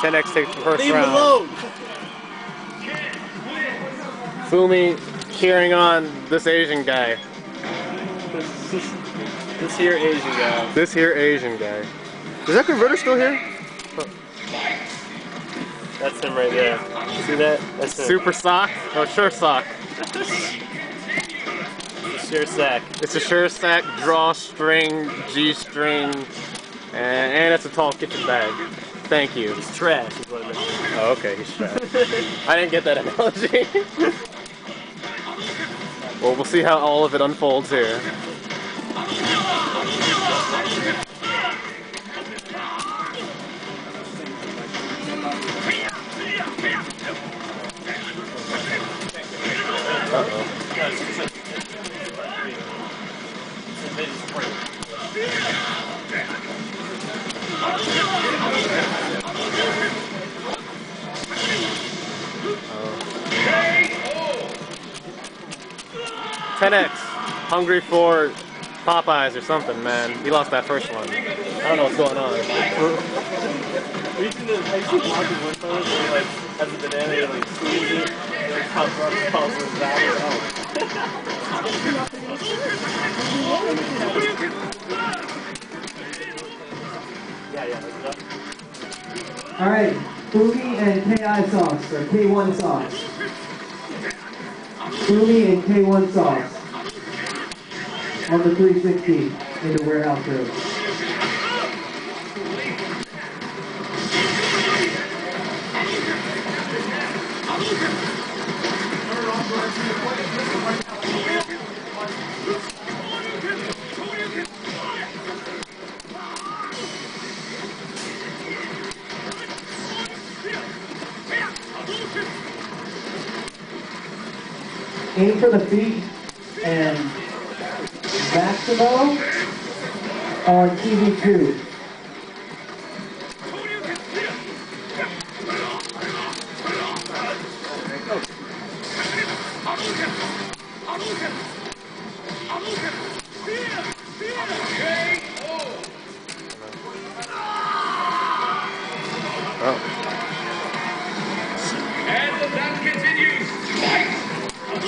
10x takes the first Leave round. alone. Fumi cheering on this Asian guy. This, this, this here Asian guy. This here Asian guy. Is that converter still here? That's him right there. See that? That's him. Super sock? Oh, sure sock. Sure sack. It's a sure sack, drawstring, G string, and, and it's a tall kitchen bag. Thank you. He's trash is what it is. Oh, okay, he's trash. I didn't get that analogy. well, we'll see how all of it unfolds here. 10x hungry for Popeyes or something, man. We lost that first one. I don't know what's going on. Like has a banana and like it like how Yeah, yeah, Alright, Boogie and KI socks, or K1 socks. Fumi and K1 sauce. On the 360 into Warehouse Road. Aim for the feet and Maximo on TV2. Oh. And the match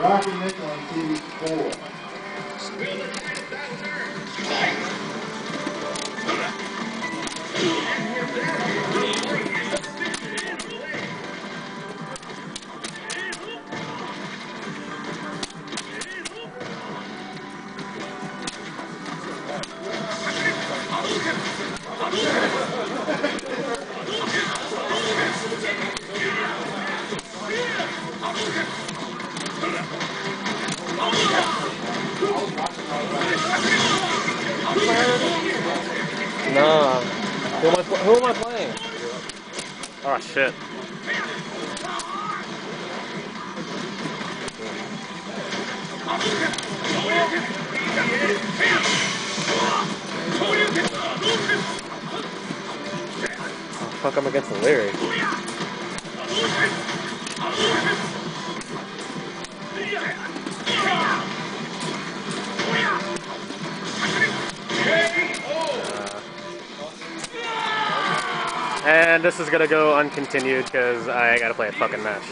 Rocky Nickel on TV 4. Yeah! Nah. Who am I, who am I playing? Oh, shit. Oh, fuck, I'm against the lyric. And this is gonna go uncontinued because I gotta play a fucking match.